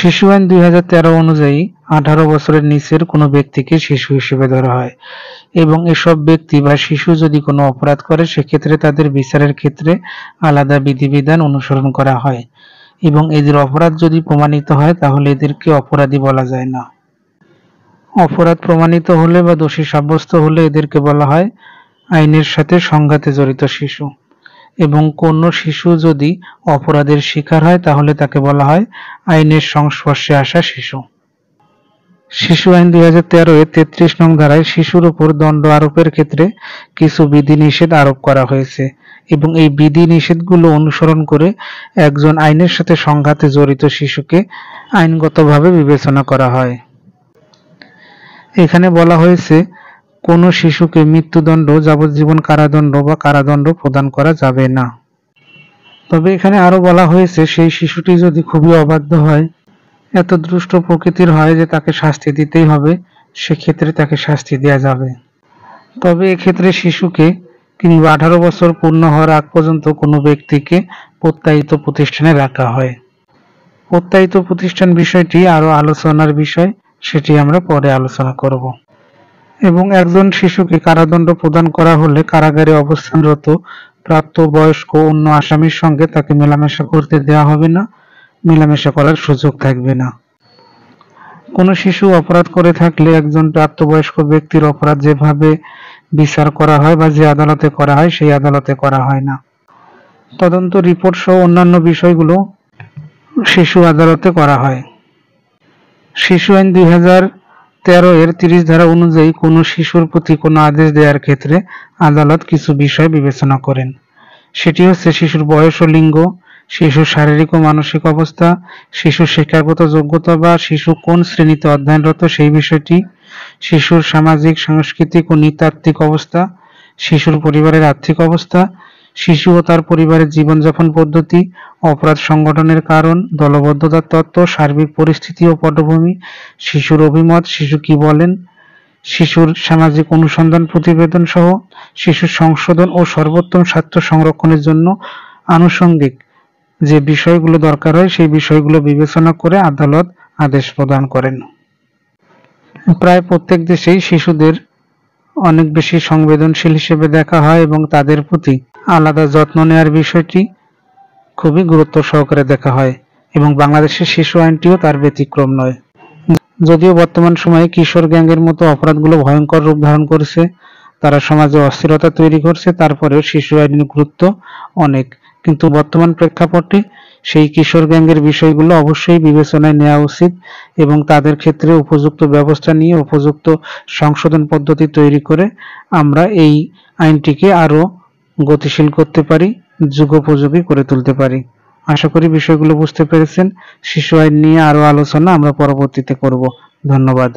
শিশু আইন দুই হাজার তেরো অনুযায়ী আঠারো বছরের নিচের কোনো ব্যক্তিকে শিশু হিসেবে ধরা হয় এবং এসব ব্যক্তি বা শিশু যদি কোনো অপরাধ করে, সেক্ষেত্রে তাদের বিচারের ক্ষেত্রে আলাদা বিধিবিধান অনুসরণ করা হয় এবং এদের অপরাধ যদি প্রমাণিত হয়, তাহলে এদেরকে অপরাধী বলা যায় না। অপরাধ প্রমাণিত হলে বা দোষী সাব্যস্ত হলে এদেরকে বলা হয় আইনের সাথে সংঘাতে জড়িত শিশু। এবং কোনো শিশু যদি অপরাধের শিকার হয়, তাহলে তাকে বলা হয় আইনের সংস্পর্শে আসা শিশু। শিশু আইন দুই হাজার তেরো এর তেত্রিশ নং ধারায় শিশুর উপর দণ্ড আরোপের ক্ষেত্রে কিছু বিধিনিষেধ আরোপ করা হয়েছে এবং এই বিধি নিষেধগুলো অনুসরণ করে একজন আইনের সাথে সংঘাতে জড়িত শিশুকে আইনগতভাবে বিবেচনা করা হয়। এখানে বলা হয়েছে কোনো শিশুকে মৃত্যুদণ্ড, যাবজ্জীবন কারাদণ্ড বা কারাদণ্ড প্রদান করা যাবে না। তবে এখানে আরও বলা হয়েছে, সেই শিশুটি যদি খুবই অবাধ্য হয়, এত দুষ্ট প্রকৃতির হয় যে তাকে শাস্তি দিতেই হবে, সেক্ষেত্রে তাকে শাস্তি দেওয়া যাবে। তবে এক্ষেত্রে শিশুকে কিংবা আঠারো বছর পূর্ণ হওয়ার আগ পর্যন্ত কোনো ব্যক্তিকে প্রত্যায়িত প্রতিষ্ঠানে রাখা হয়। প্রত্যায়িত প্রতিষ্ঠান বিষয়টি আরও আলোচনার বিষয়, সেটি আমরা পরে আলোচনা করব। এবং একজন শিশুকে কারাদণ্ড প্রদান করা হলে কারাগারে অবস্থানরত প্রাপ্ত বয়স্ক অন্য আসামির সঙ্গে তাকে মেলামেশা করতে দেওয়া হবে না, মেলামেশা করার সুযোগ থাকবে না। কোনো শিশু অপরাধ করে থাকলে একজন প্রাপ্তবয়স্ক ব্যক্তির অপরাধ যেভাবে বিচার করা হয় বা যে আদালতে করা হয়, সেই আদালতে করা হয় না। তদন্ত রিপোর্ট সহ অন্যান্য বিষয়গুলো শিশু আদালতে করা হয়। শিশু আইন দুই হাজার তেরো এর তিরিশ ধারা অনুযায়ী কোনো শিশুর প্রতি কোনো আদেশ দেওয়ার ক্ষেত্রে আদালত কিছু বিষয় বিবেচনা করেন। সেটি হচ্ছে শিশুর বয়স ও লিঙ্গ, শিশুর শারীরিক ও মানসিক অবস্থা, শিশুর শিক্ষাগত যোগ্যতা বা শিশু কোন শ্রেণীতে অধ্যয়নরত সেই বিষয়টি, শিশুর সামাজিক, সাংস্কৃতিক ও নৃতাত্ত্বিক অবস্থা, শিশুর পরিবারের আর্থিক অবস্থা শিশু ও তার পরিবারের জীবনযাপন পদ্ধতি, অপরাধ সংগঠনের কারণ, দলবদ্ধতার তত্ত্ব, সার্বিক পরিস্থিতি ও পটভূমি, শিশুর অভিমত, শিশু কি বলেন, শিশুর সামাজিক অনুসন্ধান প্রতিবেদন সহ শিশুর সংশোধন ও সর্বোত্তম স্বার্থ সংরক্ষণের জন্য আনুষঙ্গিক যে বিষয়গুলো দরকার হয়, সেই বিষয়গুলো বিবেচনা করে আদালত আদেশ প্রদান করেন। প্রায় প্রত্যেক দেশেই শিশুদের অনেক বেশি সংবেদনশীল হিসেবে দেখা হয় এবং তাদের প্রতি আলাদা যত্ন নেওয়ার বিষয়টি খুবই গুরুত্ব সহকারে দেখা হয় এবং বাংলাদেশের শিশু আইনটিও তার ব্যতিক্রম নয়। যদিও বর্তমান সময়ে কিশোর গ্যাংয়ের মতো অপরাধগুলো ভয়ঙ্কর রূপ ধারণ করেছে, তারা সমাজে অস্থিরতা তৈরি করছে, তারপরেও শিশু আইনের গুরুত্ব অনেক। কিন্তু বর্তমান প্রেক্ষাপটে সেই কিশোর গ্যাংয়ের বিষয়গুলো অবশ্যই বিবেচনায় নেওয়া উচিত এবং তাদের ক্ষেত্রে উপযুক্ত ব্যবস্থা নিয়ে উপযুক্ত সংশোধন পদ্ধতি তৈরি করে আমরা এই আইনটিকে আরও গতিশীল করতে পারি যুগোপযোগী করে তুলতে পারি। আশা করি বিষয়গুলো বুঝতে পেরেছেন। শিশু আইন নিয়ে আরও আলোচনা আমরা পরবর্তীতে করব। ধন্যবাদ।